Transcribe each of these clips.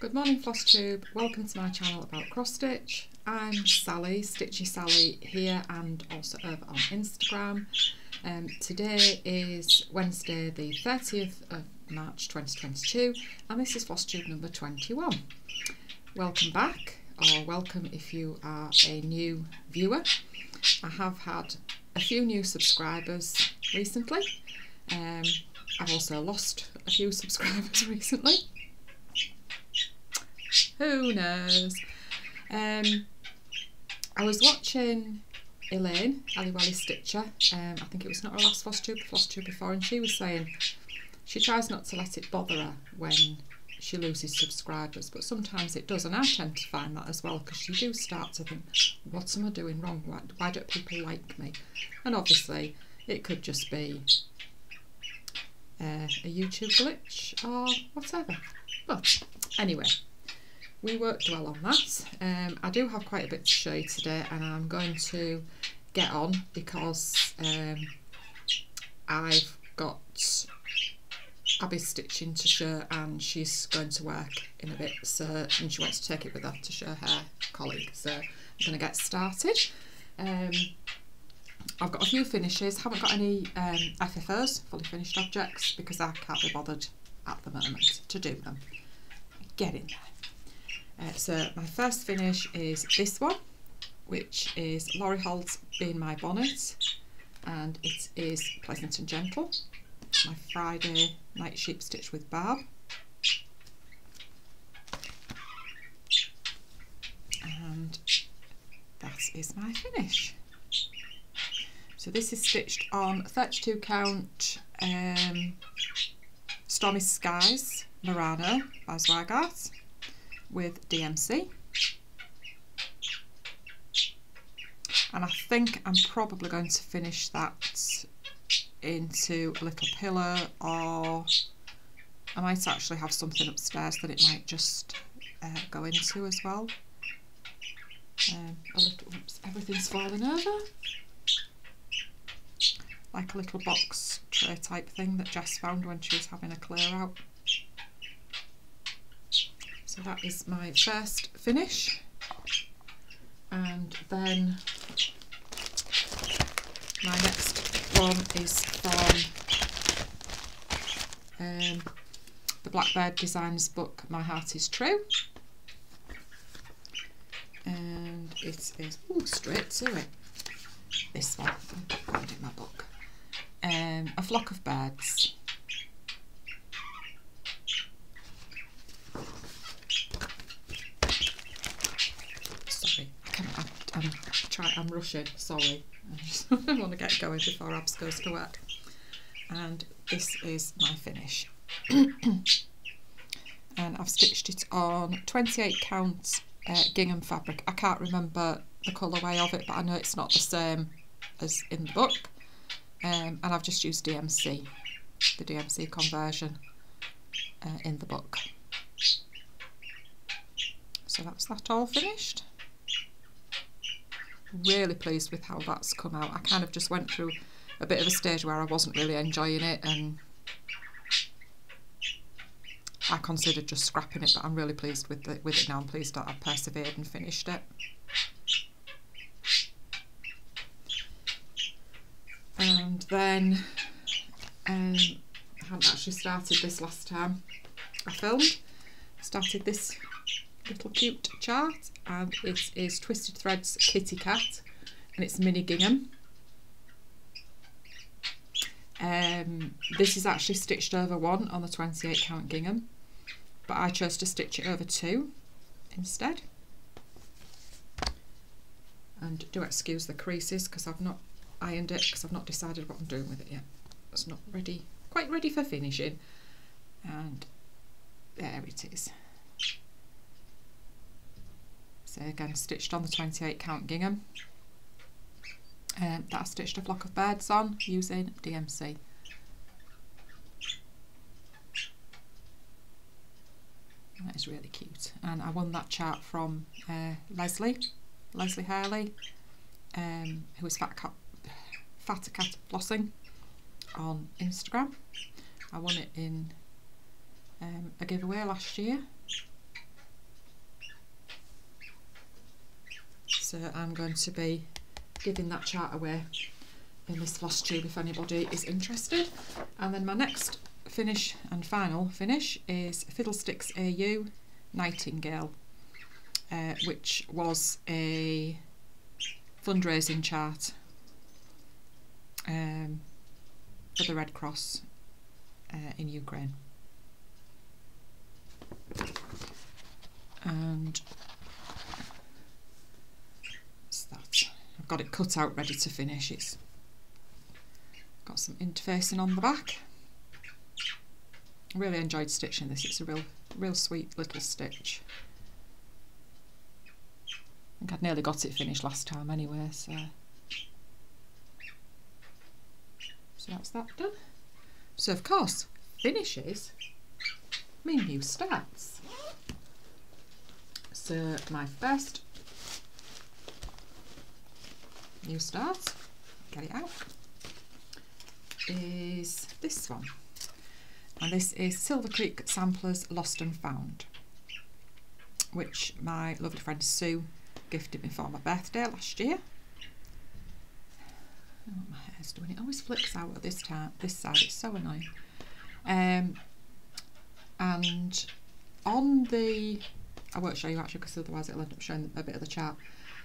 Good morning FlossTube, welcome to my channel about cross stitch. I'm Sally, Stitchy Sally here and also over on Instagram. Um, today is Wednesday the 30th of March 2022 and this is FlossTube number 21. Welcome back or welcome if you are a new viewer. I have had a few new subscribers recently. Um, I've also lost a few subscribers recently who knows? Um, I was watching Elaine, Ali Wally Stitcher. Um, I think it was not her last floss tube, floss tube before, and she was saying she tries not to let it bother her when she loses subscribers, but sometimes it does, and I tend to find that as well because you do start to think, what am I doing wrong? Why, why don't people like me? And obviously, it could just be uh, a YouTube glitch or whatever. But anyway, we won't dwell on that. Um, I do have quite a bit to show you today and I'm going to get on because um, I've got Abby stitching to show and she's going to work in a bit so and she wants to take it with her to show her colleague so I'm going to get started. Um, I've got a few finishes, haven't got any um, FFOs, fully finished objects, because I can't be bothered at the moment to do them. Get in there. Uh, so my first finish is this one, which is Lori Holt's In My Bonnet, and it is Pleasant and Gentle. My Friday Night Sheep Stitch with Barb. And that is my finish. So this is stitched on 32 count um, Stormy Skies Murano by Zweigart with DMC. And I think I'm probably going to finish that into a little pillow or I might actually have something upstairs that it might just uh, go into as well. Um, little, oops, everything's falling over. Like a little box tray type thing that Jess found when she was having a clear out. So that is my first finish. And then my next one is from um, the Blackbird Designs book, My Heart is True. And it is ooh, straight to it. This one, it in my book. Um, a flock of birds. I'm try I'm rushing, sorry. I want to get going before Abs goes to work. And this is my finish. and I've stitched it on 28 count uh, gingham fabric. I can't remember the colourway of it, but I know it's not the same as in the book. Um, and I've just used DMC, the DMC conversion uh, in the book. So that's that all finished really pleased with how that's come out. I kind of just went through a bit of a stage where I wasn't really enjoying it and I considered just scrapping it but I'm really pleased with it, with it now. I'm pleased that I persevered and finished it. And then um, I hadn't actually started this last time I filmed. Started this little cute chart and it is Twisted Threads Kitty Cat and it's mini gingham. Um, this is actually stitched over one on the 28 count gingham but I chose to stitch it over two instead. And do excuse the creases because I've not ironed it because I've not decided what I'm doing with it yet. It's not ready quite ready for finishing. And there it is so again, stitched on the 28 count gingham. Um, that I stitched a flock of birds on using DMC. That is really cute. And I won that chart from uh, Leslie, Leslie Hurley, um, who is Fat Cat, Fatter Cat Flossing on Instagram. I won it in um, a giveaway last year so I'm going to be giving that chart away in this floss tube if anybody is interested and then my next finish and final finish is Fiddlesticks AU Nightingale uh, which was a fundraising chart um, for the Red Cross uh, in Ukraine. And that's that. I've got it cut out ready to finish. It's got some interfacing on the back. Really enjoyed stitching this. It's a real, real sweet little stitch. I think I'd nearly got it finished last time anyway, so so that's that done. So of course, finishes mean new starts. So my first new start, get it out, is this one. And this is Silver Creek Samplers Lost and Found, which my lovely friend Sue gifted me for my birthday last year. Oh, my hair's doing it. always flicks out at this time. This side. It's so annoying. Um, and on the, I won't show you actually because otherwise it'll end up showing a bit of the chart.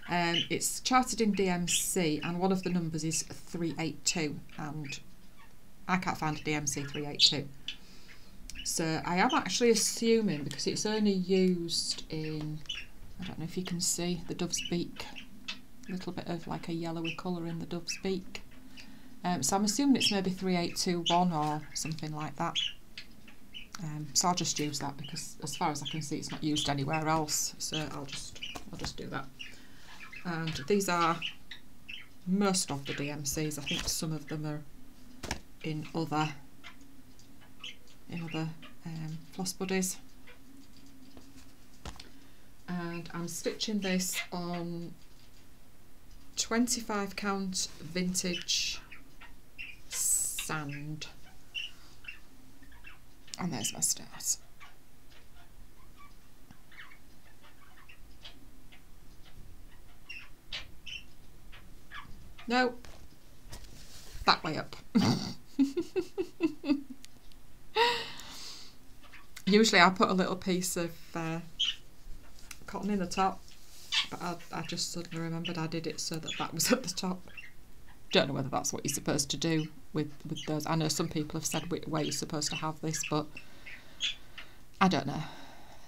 Um, it's charted in DMC and one of the numbers is 382 and I can't find a DMC 382. So I am actually assuming, because it's only used in, I don't know if you can see the dove's beak, a little bit of like a yellowy colour in the dove's beak. Um, so I'm assuming it's maybe 3821 or something like that. Um, so I'll just use that because as far as I can see it's not used anywhere else. So I'll just I'll just do that. And these are most of the DMCs. I think some of them are in other in other um, floss buddies and I'm stitching this on 25 count vintage sand and there's my stars. No, that way up. Usually I put a little piece of uh, cotton in the top, but I, I just suddenly remembered I did it so that that was at the top. Don't know whether that's what you're supposed to do with, with those. I know some people have said where you're supposed to have this, but I don't know.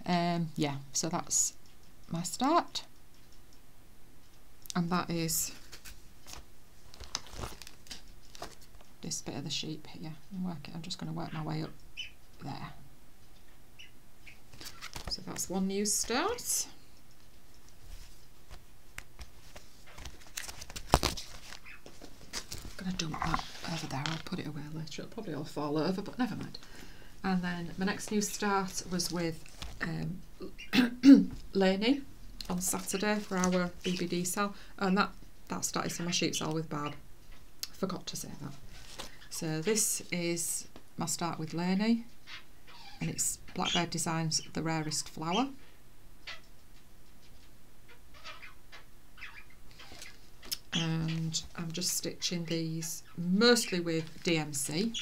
Um, yeah, so that's my start. And that is this bit of the sheep here. I'm, working, I'm just going to work my way up there. So that's one new start. I'm going to dump that over there. I'll put it away later. It'll probably all fall over, but never mind. And then my next new start was with um, Lainey on Saturday for our BBD cell. And that, that started so my sheep cell with Barb. Forgot to say that. So this is my start with Lainey and it's Blackbird Designs The Rarest Flower. And I'm just stitching these mostly with DMC.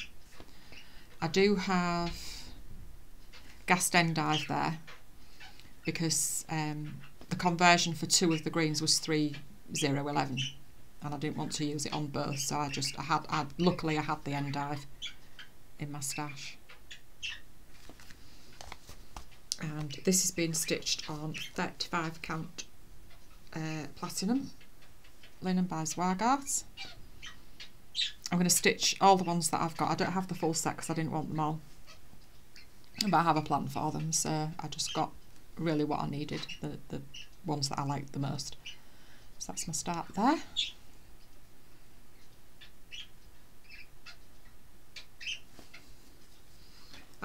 I do have GAS endive there because um, the conversion for two of the greens was 3011 and I didn't want to use it on both so I just I had I luckily I had the endive in my stash and this has been stitched on 35 count uh, platinum linen by Zweigart. I'm going to stitch all the ones that I've got. I don't have the full set because I didn't want them all but I have a plan for them so I just got really what I needed, the, the ones that I liked the most. So that's my start there.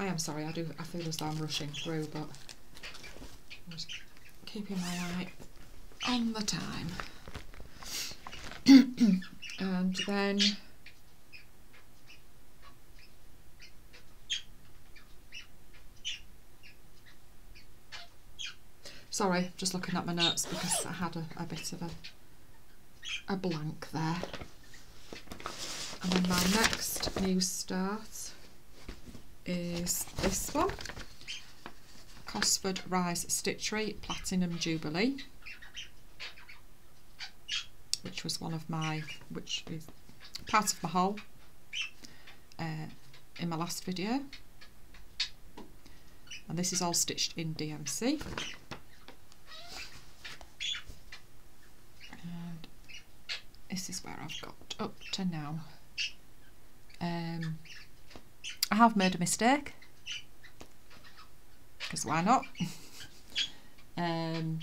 I am sorry, I do I feel as though I'm rushing through, but I'm just keeping my eye on the time. and then sorry, just looking at my notes because I had a, a bit of a, a blank there. And then my next new start is this one. Cosford Rise Stitchery Platinum Jubilee which was one of my, which is part of my haul uh, in my last video. And this is all stitched in DMC. And this is where I've got up to now. Um, I have made a mistake because why not? um,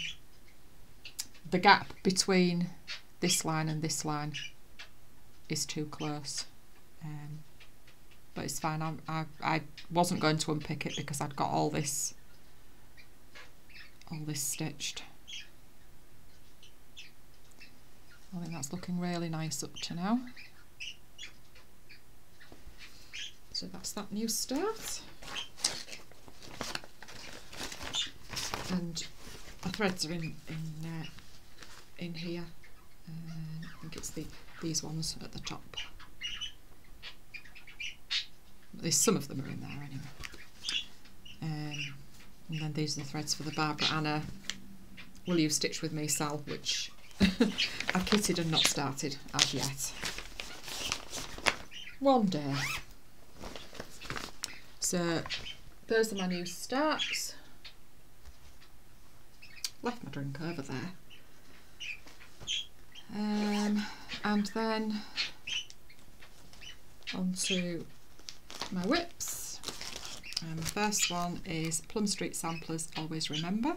the gap between this line and this line is too close. Um, but it's fine. I, I, I wasn't going to unpick it because I'd got all this all this stitched. I think that's looking really nice up to now. So that's that new start. And the threads are in in uh, in here. Uh, I think it's the these ones at the top. At least some of them are in there anyway. Um, and then these are the threads for the Barbara Ana Will You Stitch With Me Sal, which I've kitted and not started as yet. One day. So those are my new starts. Left my drink over there. Um, and then onto my WIPs. Um, the first one is Plum Street Samplers Always Remember.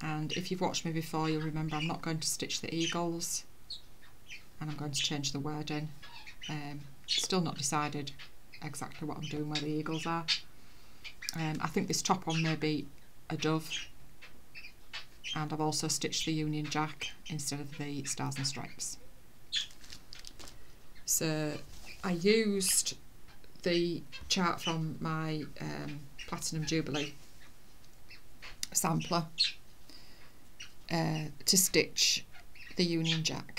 And if you've watched me before, you'll remember I'm not going to stitch the eagles and I'm going to change the wording. Um, still not decided exactly what I'm doing where the eagles are. Um, I think this top one may be a dove and I've also stitched the Union Jack instead of the Stars and Stripes. So I used the chart from my um, Platinum Jubilee sampler uh, to stitch the Union Jack.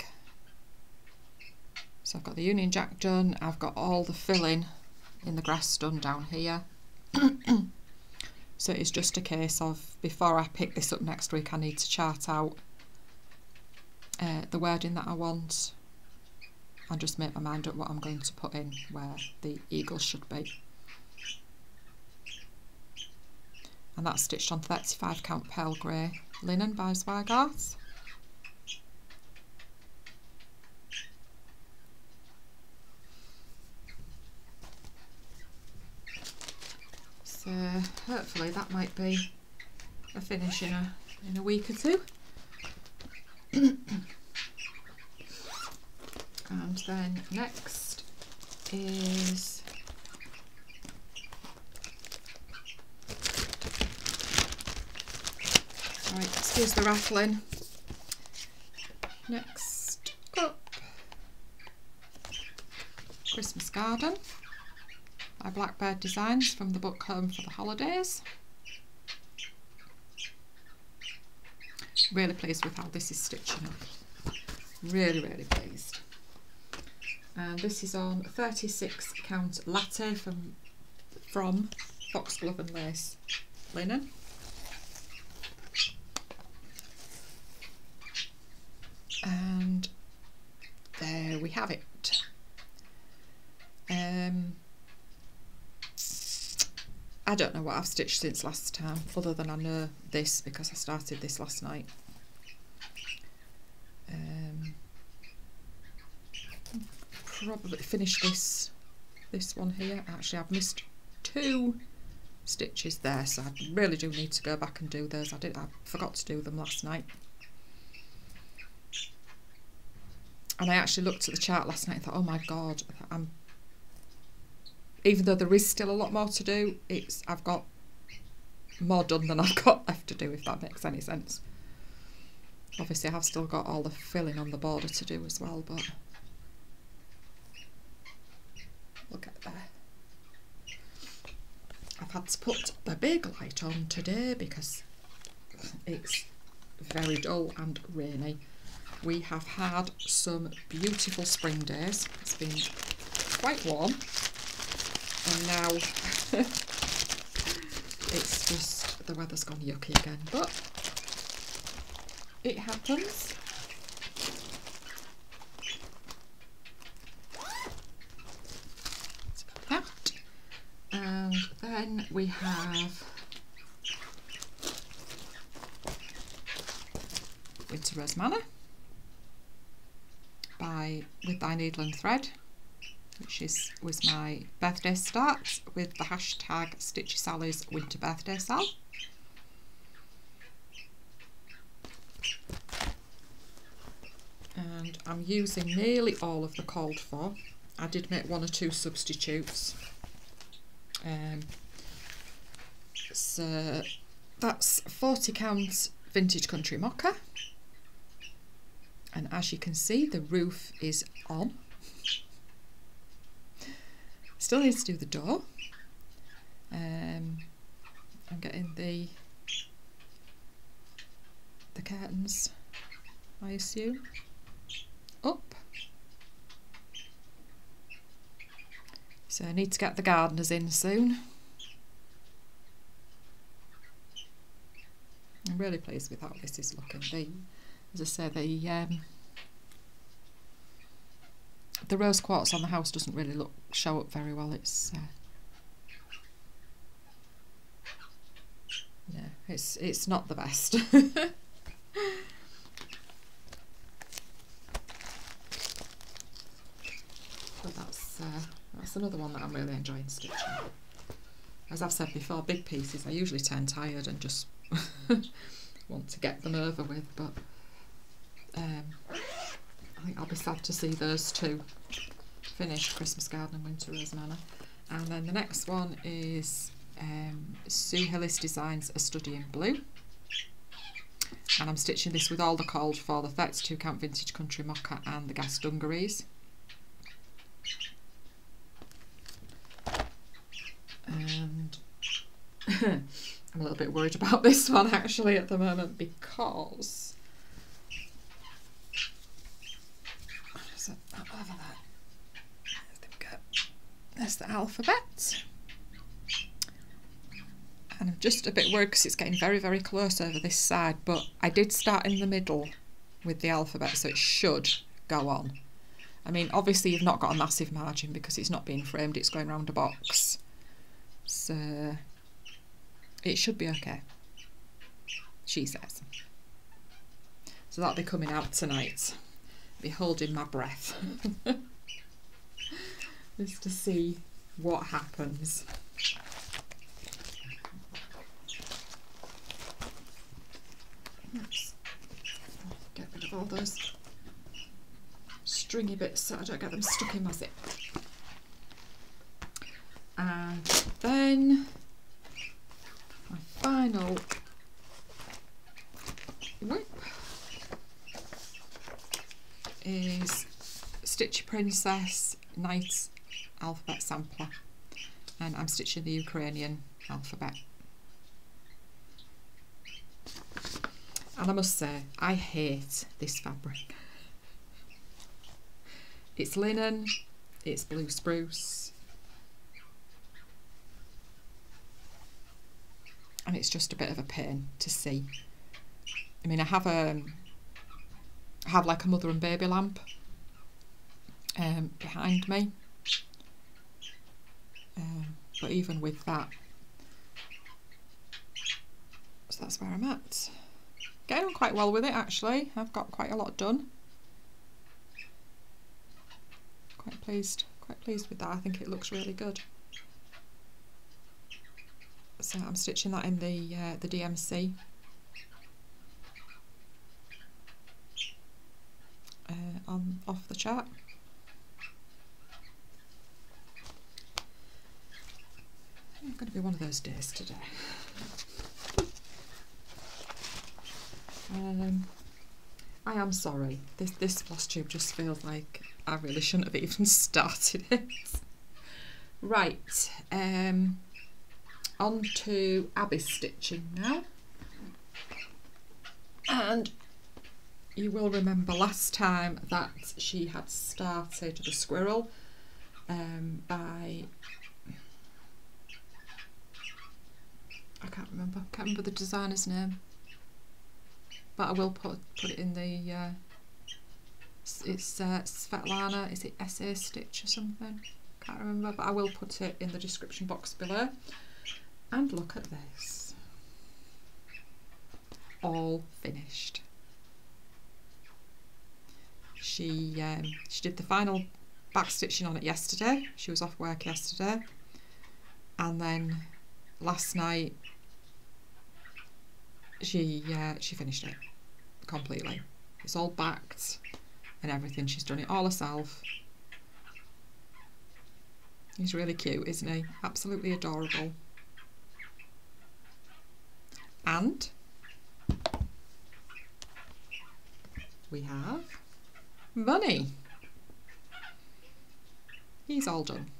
So I've got the Union Jack done, I've got all the filling in the grass done down here. So it's just a case of before I pick this up next week, I need to chart out uh, the wording that I want and just make my mind up what I'm going to put in where the eagle should be. And that's stitched on 35 count pale grey linen by Zweigart. So hopefully that might be a finish in a in a week or two. and then next is right, excuse the rattling. Next up Christmas garden by Blackbird Designs from the book Home for the Holidays. Really pleased with how this is stitching up. Really, really pleased. And this is on 36 count latte from, from Foxglove and Lace linen. And there we have it. Um, I don't know what I've stitched since last time, other than I know this because I started this last night. Um, probably finish this this one here. Actually, I've missed two stitches there, so I really do need to go back and do those. I did. I forgot to do them last night. And I actually looked at the chart last night and thought, oh my god, I'm even though there is still a lot more to do, it's I've got more done than I've got left to do, if that makes any sense. Obviously, I've still got all the filling on the border to do as well, but we'll get there. I've had to put the big light on today because it's very dull and rainy. We have had some beautiful spring days. It's been quite warm and now it's just the weather's gone yucky again but it happens. That and then we have Winter Rose Manor by With Thy Needle and Thread which is was my birthday start with the hashtag Stitchy Sally's Winter Birthday Sal. And I'm using nearly all of the called for. I did make one or two substitutes. Um, so that's 40 counts vintage country mocha. And as you can see, the roof is on. Still needs to do the door. Um, I'm getting the the curtains, I assume, up. So I need to get the gardeners in soon. I'm really pleased with how this is looking. The, as I say, the um, the rose quartz on the house doesn't really look show up very well. It's uh, yeah, it's it's not the best. but that's uh, that's another one that I'm really enjoying stitching. As I've said before, big pieces I usually turn tired and just want to get them over with, but um, think I'll be sad to see those two finished, Christmas Garden and Winter Rose Manor. And then the next one is um, Sue Hillis Designs A Study in Blue. And I'm stitching this with all the called for the 32 count vintage country mocha and the GAS dungarees. And I'm a little bit worried about this one actually at the moment because There's the alphabet. And I'm just a bit worried because it's getting very, very close over this side, but I did start in the middle with the alphabet, so it should go on. I mean, obviously you've not got a massive margin because it's not being framed, it's going around a box. So it should be okay, she says. So that'll be coming out tonight. Be holding my breath. Just to see what happens. Get rid of all those stringy bits so I don't get them stuck in my zip. And then my final WIP is Stitchy Princess Night alphabet sampler and I'm stitching the Ukrainian alphabet. And I must say, I hate this fabric. It's linen, it's blue spruce, and it's just a bit of a pain to see. I mean, I have a, um, have like a mother and baby lamp um, behind me um, but even with that, so that's where I'm at. Getting on quite well with it actually. I've got quite a lot done. Quite pleased, quite pleased with that. I think it looks really good. So I'm stitching that in the uh, the DMC. Uh, on off the chart. Going to be one of those days today. Um, I am sorry. This this floss tube just feels like I really shouldn't have even started it. Right. Um, on to Abby's stitching now. And you will remember last time that she had started the squirrel um, by can't remember. Can't remember the designer's name. But I will put put it in the uh, it's uh, Svetlana is it SA Stitch or something? Can't remember but I will put it in the description box below. And look at this. All finished. She um, she did the final back stitching on it yesterday. She was off work yesterday. And then last night she uh, she finished it completely. It's all backed and everything. She's done it all herself. He's really cute isn't he? Absolutely adorable. And we have money. He's all done.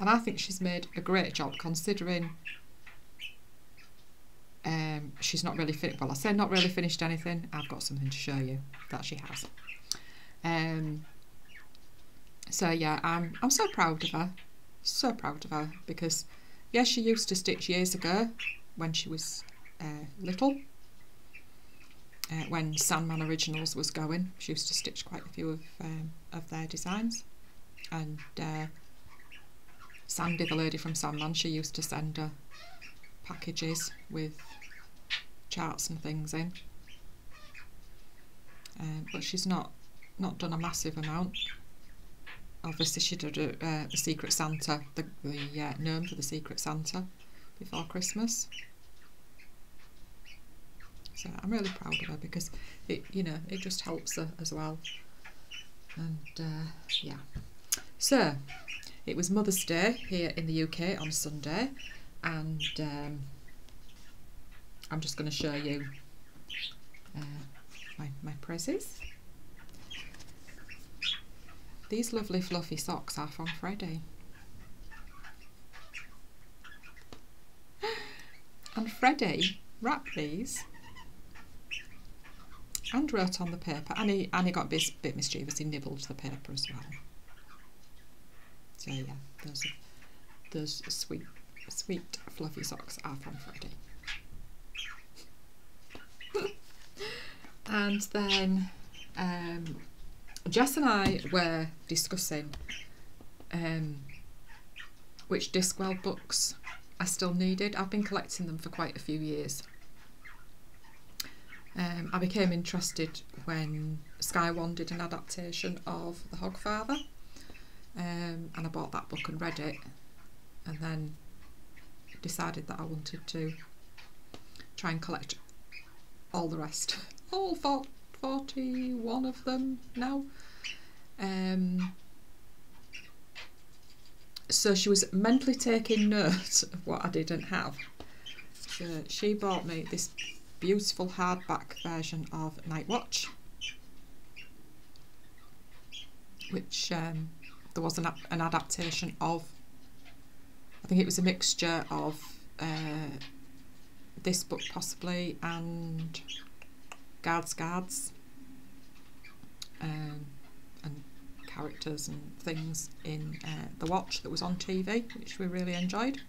And I think she's made a great job considering um, she's not really finished. Well, I said not really finished anything. I've got something to show you that she has. Um, so yeah, I'm I'm so proud of her. So proud of her because yes, she used to stitch years ago when she was uh, little uh, when Sandman Originals was going. She used to stitch quite a few of um, of their designs, and uh, Sandy, the lady from Sandman, she used to send her packages with charts and things in. Um, but she's not not done a massive amount. Obviously, she did a, uh, the Secret Santa, the, the uh, gnome for the Secret Santa before Christmas. So I'm really proud of her because it, you know, it just helps her as well. And uh, yeah. So it was Mother's Day here in the UK on Sunday, and um, I'm just going to show you uh, my, my presses. These lovely fluffy socks are from Freddie. And Freddie wrapped these and wrote on the paper and he, and he got a bit, mischievous, he nibbled the paper as well. So yeah, those, those sweet, sweet fluffy socks are from Freddie. And then um, Jess and I were discussing um, which Discworld books I still needed. I've been collecting them for quite a few years. Um, I became interested when Sky One did an adaptation of The Hogfather, um, and I bought that book and read it, and then decided that I wanted to try and collect all the rest, all 41 of them now. Um, so she was mentally taking note of what I didn't have. So she bought me this beautiful hardback version of Night Watch, which um, there was an, an adaptation of. I think it was a mixture of uh, this book possibly and Guards Guards um, and characters and things in uh, The Watch that was on TV, which we really enjoyed.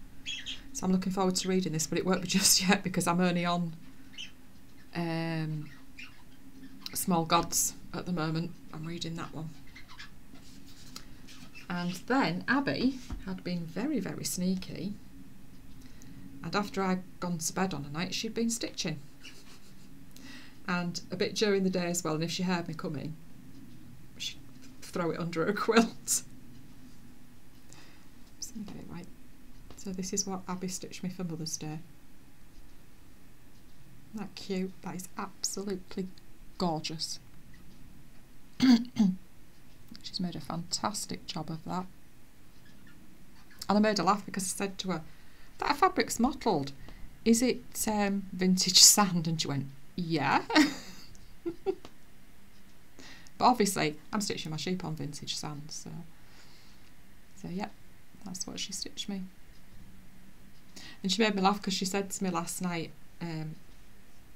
So I'm looking forward to reading this, but it won't be just yet because I'm only on um, Small Gods at the moment. I'm reading that one. And then Abby had been very, very sneaky. And after I'd gone to bed on a night, she'd been stitching. And a bit during the day as well. And if she heard me coming, she'd throw it under a quilt. right. So this is what Abby stitched me for Mother's Day that cute? That is absolutely gorgeous. She's made a fantastic job of that. And I made her laugh because I said to her, that fabric's mottled. Is it um, vintage sand? And she went, yeah. but obviously, I'm stitching my sheep on vintage sand, so, so yeah, that's what she stitched me. And she made me laugh because she said to me last night, um,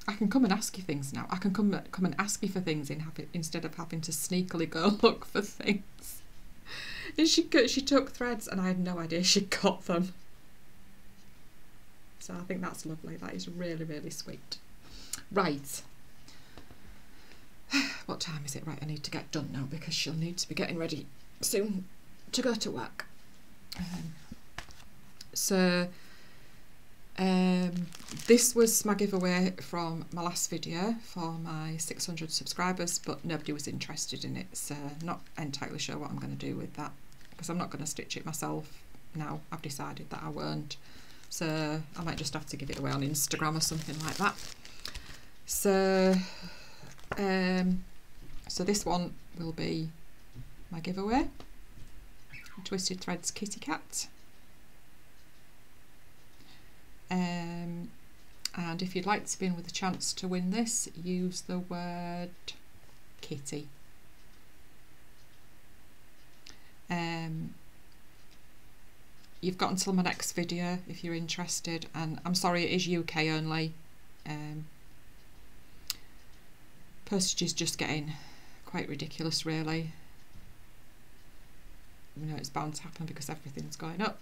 I can come and ask you things now. I can come come and ask you for things in have, instead of having to sneakily go look for things. And she she took threads and I had no idea she'd got them. So I think that's lovely. That is really, really sweet. Right. What time is it? Right, I need to get done now because she'll need to be getting ready soon to go to work. Um, so um, this was my giveaway from my last video for my 600 subscribers, but nobody was interested in it, so not entirely sure what I'm going to do with that because I'm not going to stitch it myself now. I've decided that I won't, so I might just have to give it away on Instagram or something like that. So, um, so this one will be my giveaway. Twisted Threads Kitty Cat. Um, and if you'd like to be in with a chance to win this, use the word kitty. Um, you've got until my next video if you're interested and I'm sorry it is UK only um, postage is just getting quite ridiculous really you know it's bound to happen because everything's going up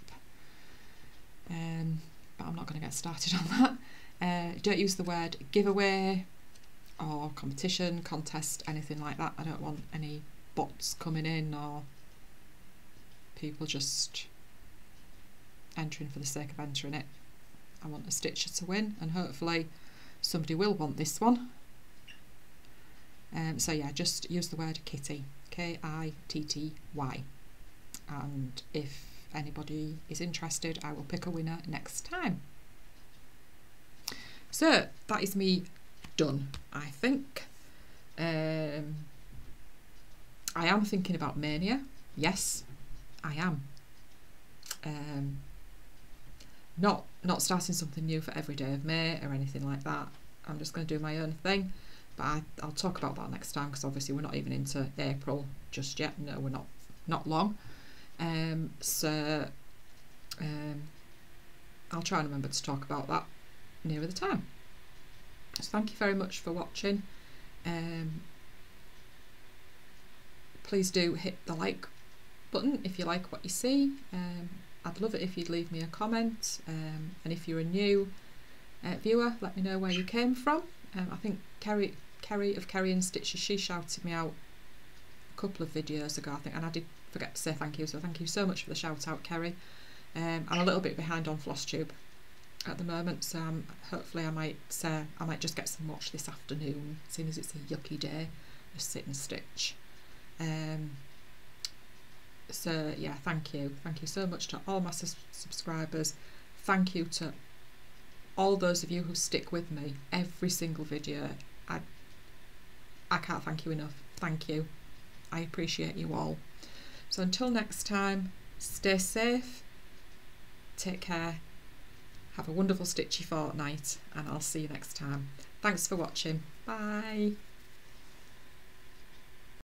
um, but I'm not going to get started on that. Uh, don't use the word giveaway or competition, contest, anything like that. I don't want any bots coming in or people just entering for the sake of entering it. I want a stitcher to win and hopefully somebody will want this one. Um, so yeah, just use the word kitty, K-I-T-T-Y. And if anybody is interested, I will pick a winner next time. So that is me done, I think. Um, I am thinking about Maynia. Yes, I am. Um, not not starting something new for every day of May or anything like that. I'm just going to do my own thing. But I, I'll talk about that next time because obviously we're not even into April just yet. No, we're not not long. Um, so um, I'll try and remember to talk about that nearer the time. So thank you very much for watching. Um, please do hit the like button if you like what you see. Um, I'd love it if you'd leave me a comment. Um, and if you're a new uh, viewer, let me know where you came from. Um, I think Kerry, Kerry of Kerry and Stitches, she shouted me out a couple of videos ago, I think, and I did forget to say thank you. So thank you so much for the shout out, Kerry. Um, I'm a little bit behind on FlossTube at the moment, so um, hopefully I might uh, I might just get some watch this afternoon, seeing as it's a yucky day, just sit and stitch. Um, so yeah, thank you, thank you so much to all my subscribers. Thank you to all those of you who stick with me every single video. I I can't thank you enough. Thank you. I appreciate you all. So until next time, stay safe, take care, have a wonderful stitchy fortnight, and I'll see you next time. Thanks for watching. Bye.